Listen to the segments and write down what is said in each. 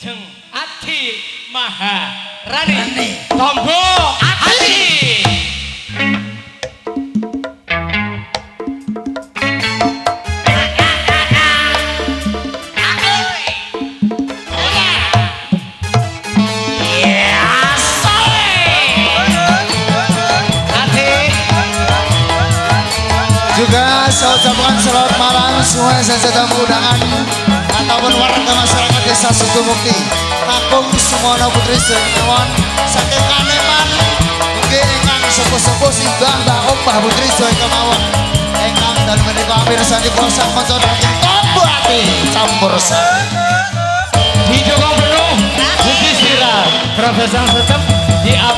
Ajeng Adi Maharani. Tombo Adi. Juga saya ucapkan selamat malam semua yang saya sedang undangan ataupun warga masyarakat desa Sutumukti. Kakung Sumono Putri Seniawan saking Kaneman mungkin ingkang sepuh-sepuh si Mbah Opah Putri Soe Kemawon. Ingkang dan menika pirsa di kosan kanca daging tombo ati campur sari. Hijau penuh Budi Sira Profesor Tetep diabedakan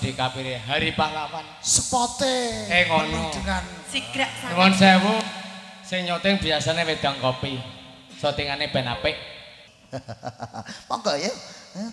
merdeka pilih Hari Pahlawan Sepote Eh, ngono. dengan Sigrak sangat. Nuwun sewu Sing nyuting biasanya wedang kopi Syutingane ben apik monggo ya. Eh.